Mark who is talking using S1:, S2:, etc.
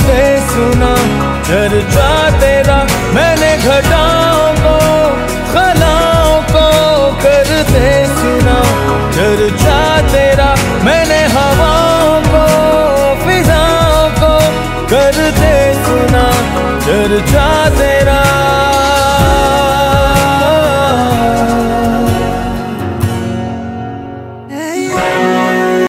S1: सुना चर्चा तेरा मैंने घटाओ को, खलाओं को करते सुना। चर्चा तेरा मैंने हवाओं को, फिजाओं को करते सुना। चर्चा तेरा